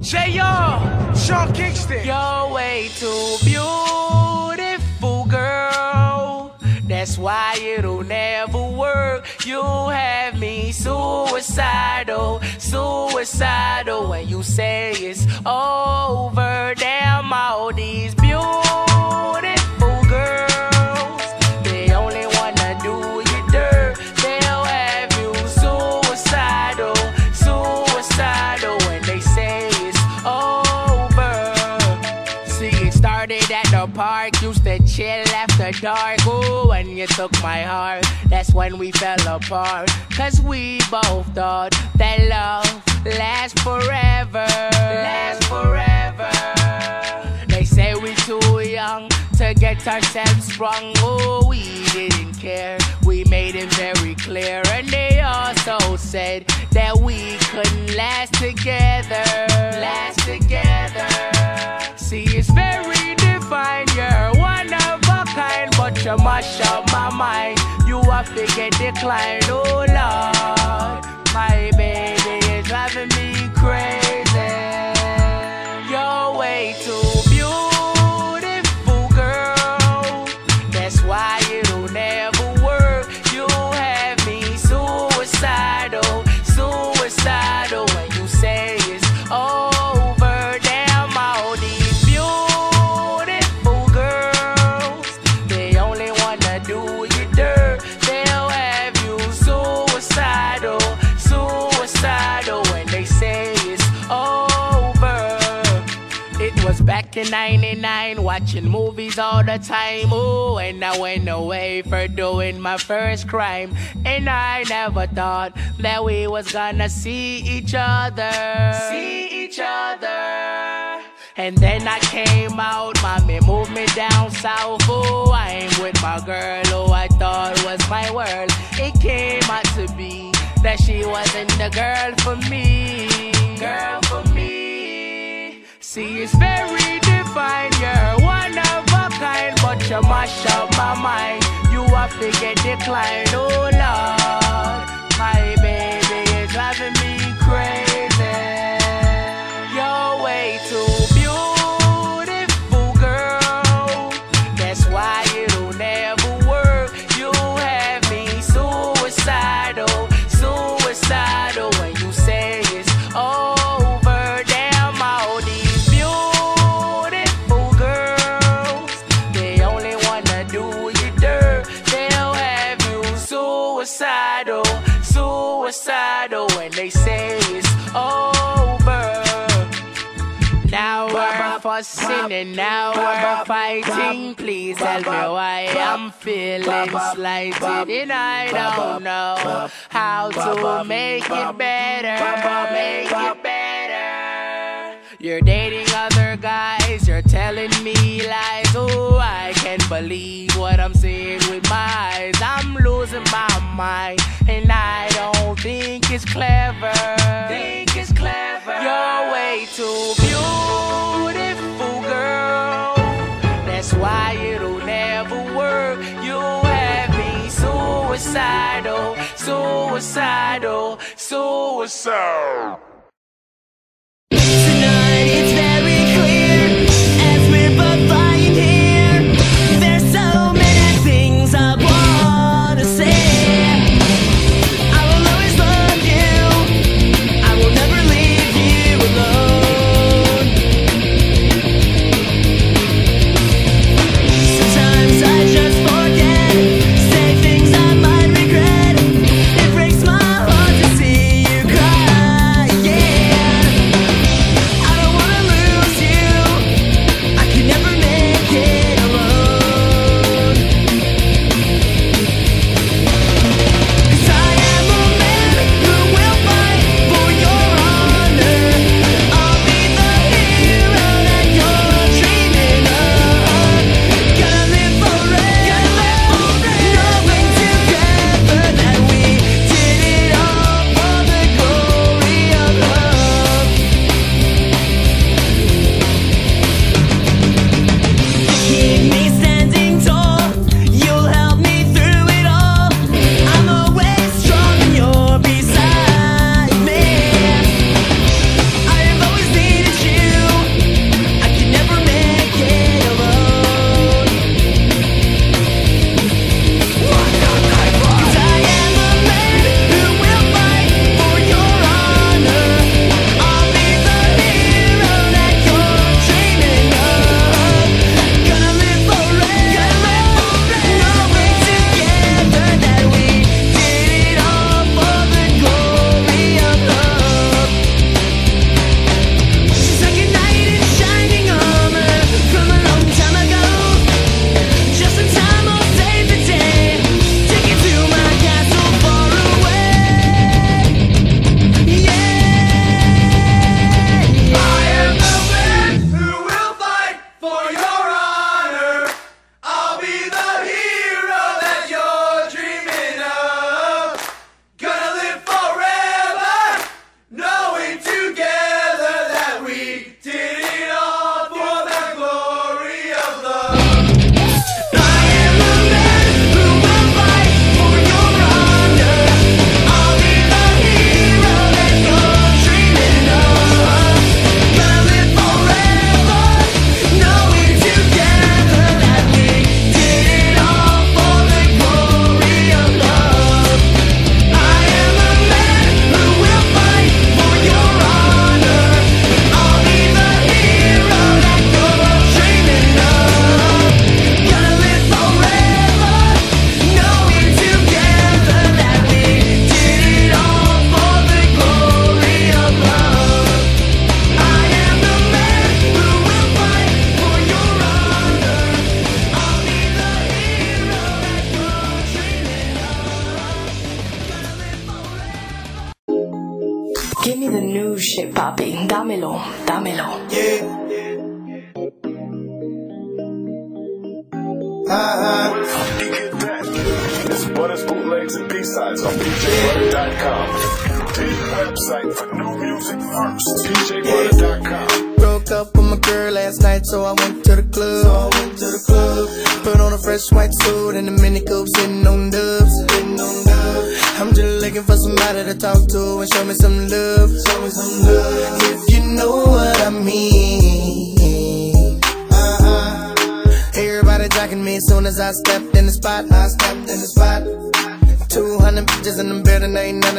J.R. Sean Kingston. You're way too beautiful, girl. That's why it'll never work. You have me suicidal, suicidal when you say it's over. Park, used to chill after dark. Ooh, when you took my heart, that's when we fell apart. Cause we both thought that love lasts forever. Lasts forever. They say we too young to get ourselves sprung. Oh, we didn't care. We made it very clear. And they also said that we couldn't last together. Last together. See, it's very you mash up my mind. You have to get declined. Oh, Lord. In 99, watching movies all the time. Ooh, and I went away for doing my first crime. And I never thought that we was gonna see each other. See each other. And then I came out, mommy moved me down south. Oh, I ain't with my girl who I thought was my world. It came out to be that she wasn't the girl for me. Girl for me. See, it's very you mash up my mind. You have to get declined. Oh, suicidal, suicidal when they say it's over. Now we're fussing and now we're fighting. Please tell me why I'm feeling slighted and I don't know how to make it better. Make it better. You're dating other guys, you're telling me lies. Oh, I can't believe what I'm seeing with my mind, and I don't think it's clever. Think it's clever. You're way too beautiful, girl. That's why it'll never work. You have me suicidal, suicidal, suicidal. Dámelo, dámelo. Yeah. Uh-huh. Get that. It's Butters bootlegs and B-sides on DJButter.com. The website for new music first. DJButter.com. Broke up with my girl last night, so I went to the club. So I went to the club. Put on a fresh white suit and a mini coupe, sitting on dubs. Sitting on dubs. I'm just looking for somebody to talk to and show me some love. Show me some love. If you know what I mean. Uh-huh. Everybody jacking me as soon as I stepped in the spot. I stepped in the spot. 200 bitches in the building, ain't none of